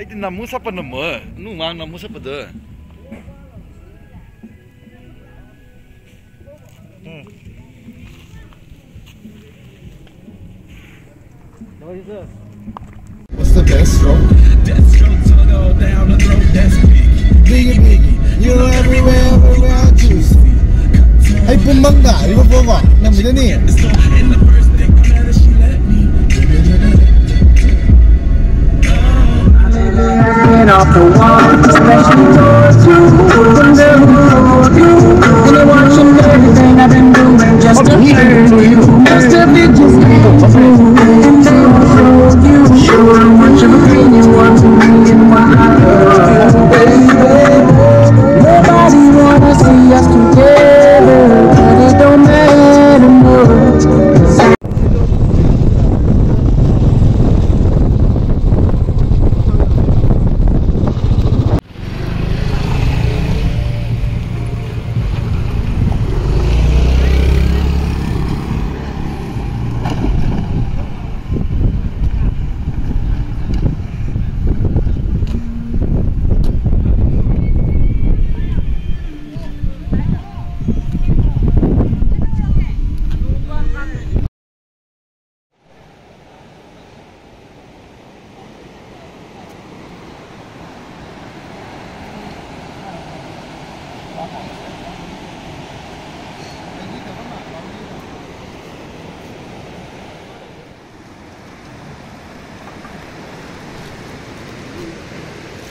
haydi namus apa nama? Nu mana namus apa hmm. tu? What's the best stroke? Death strokes all go down the throat, that's big Biggie biggie, you know everywhere, everywhere I choose Hey, Pumbanga, you're a boy, you're a boy, you're not the one that you talk to. And they're for you. And watching everything I've been doing just to hurt you. Just to be just like you. You. Show what you mean and what you mean and wanna.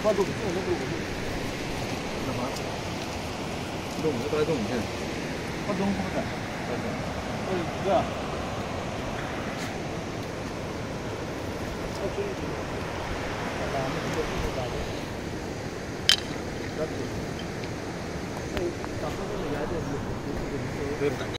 他都动都动不动，干嘛？动不带动，你看。不动不动，不动。哎，一个。他追你。打那个不能打的。打住。哎，打不动你来点，你你你你。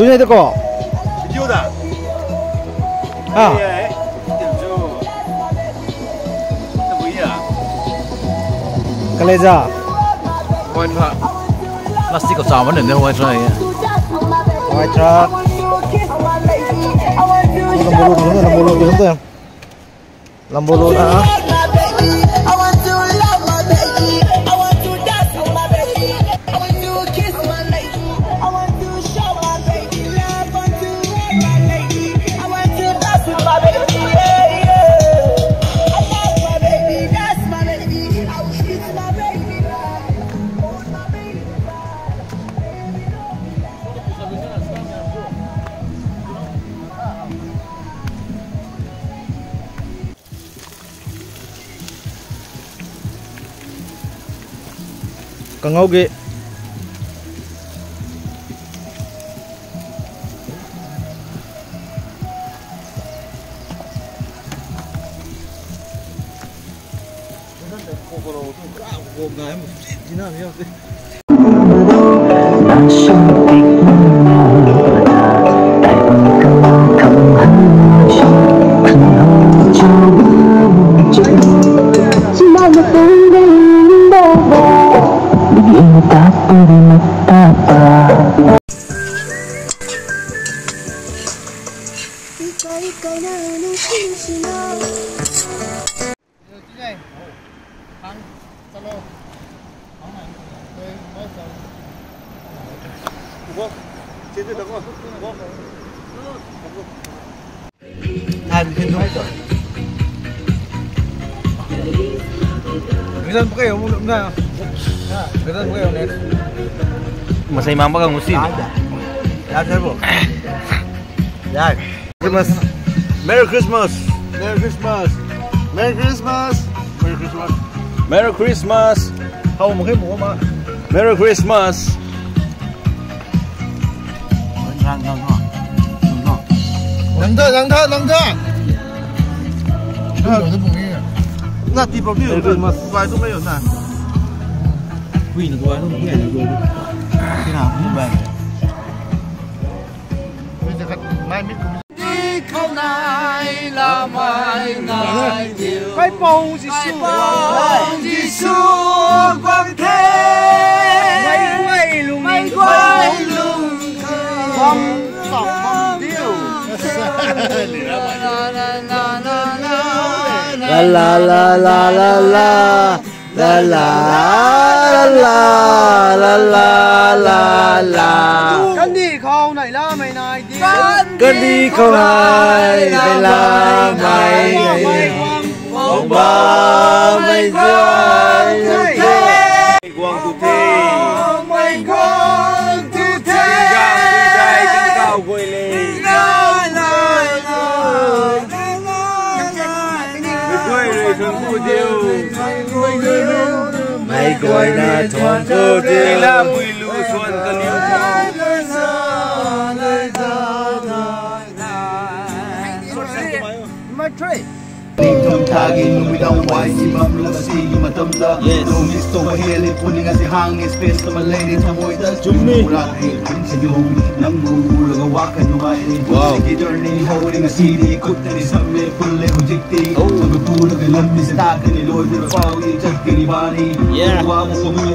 Túi này tôi có. Yêu da. À, Eh, itu. Apa ya? Kaleza. Poin pak. Plastik kau sama ni, ni poin sana ya. White truck. Lambolo di sana, lambolo di sana. Lambolo na. ah. I Kangauge. National Ganun po kayo, mulog na. Ganun po kayo, next. Masay mama kang musim. Yan, sir po. Yan. Christmas. Merry Christmas. Merry Christmas. Merry Christmas. Merry Christmas. Merry Christmas. Hầu một cái mũ mà. Merry Christmas. Nắng thơ, nắng thơ, nắng thơ. Ờ, tôi bụng đi. 那地方没有人，外都没有呢。 Quỳ là tôi không nghe được rồi. Thế nào cũng vậy. Bây giờ cắt mai mít cùng Cái bầu gì xua. gì xua quang thế La la la la la la. La la la la la la la. Cân đi không này la mày này đi. Cân đi không này này la mày này. Bông ba Why not one go day? tagi Lumidang wise, si mamlasi, matamda Lumis to mahili, puning ang si hangis. Pins na malay, sa mo itas Jumi! Murag ay rin sa iyo, nang mumulaga wakan Numailin po, sige journey Hawling ang sili, ikot na ni Samir Pulay ko jikti, oh. sabi po Nagalam ni sa taga ni Lord Pero pawi, chat ka ni Bani Nagawa mo sa mga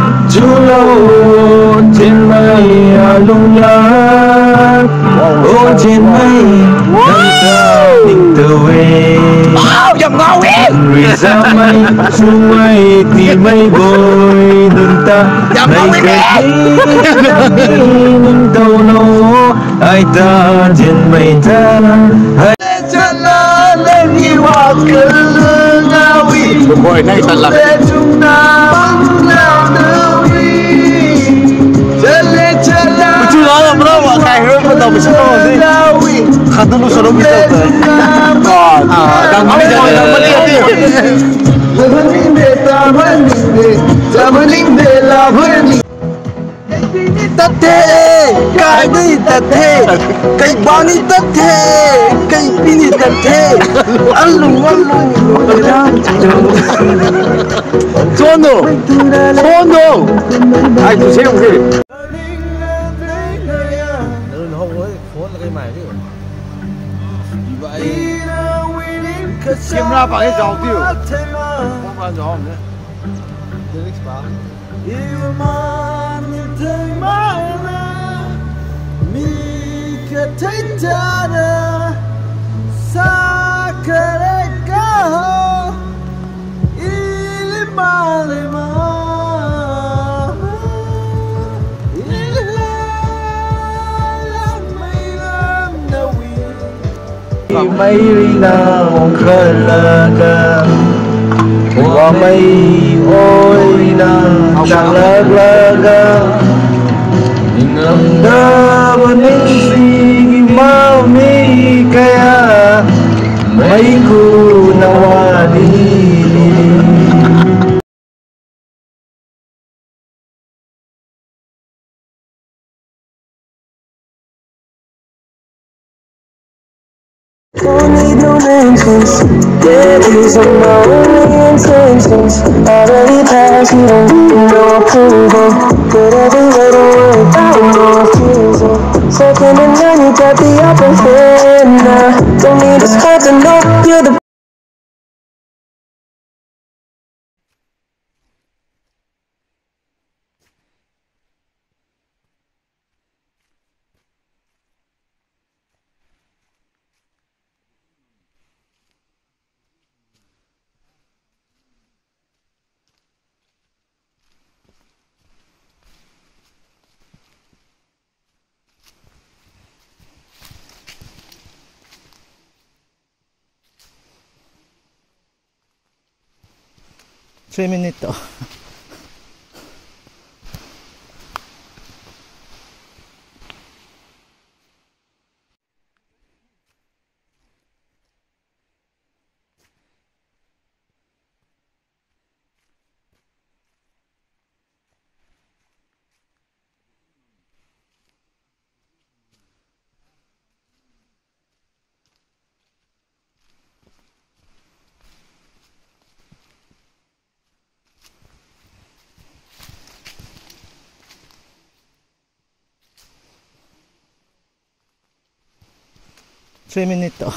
lâu trên mây ở lung lá ô trên mây nâng cao tình tờ về vì ra mây xuống mây thì mây bồi. Đừng ta cái đi nâng tàu nô. Ai ta trên mây ta hãy chân lên như hoa nay thật là chúng ta 너무 신나는데 가는 옷처럼 미쳤어 아, 낭만이잖아 낭만이지 tate, kani tate, kai bani tate, kai bini tate, allu allu. 소원도, 소원도. 아이, 세용 세. 买这个。一百一，你们俩把那找丢，我把找我们。Felix Bar. Tintana Sakare Gaho Ilimaliman may rinang halaga Wa may oy ng talaglaga Inamdaman ng sige mami kaya May kunawali. Ku nawani Only dimensions, yeah, these are my only intentions. Already passed, you don't need no approval. But every way to work out no refusal. Second and none, you got the upper hand now. Don't need a scope to know you're the 生命ネットそうめんネット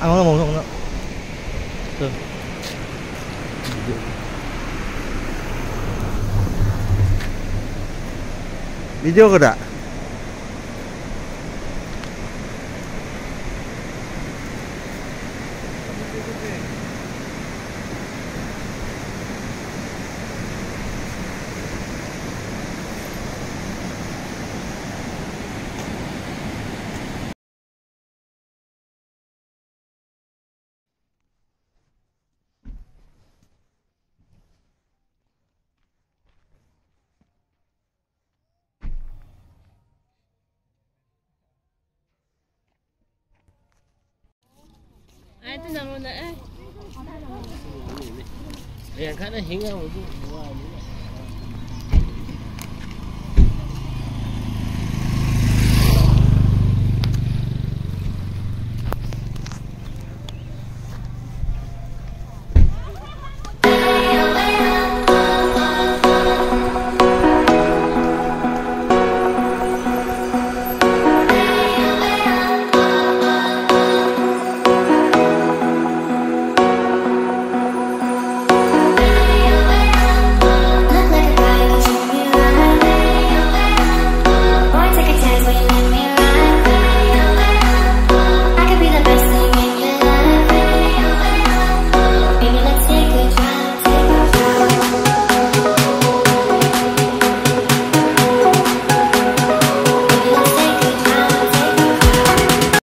ăn món mồm không nữa được video cơ đã ke tak? nãy tu nama nak eh? Yang kan hilang.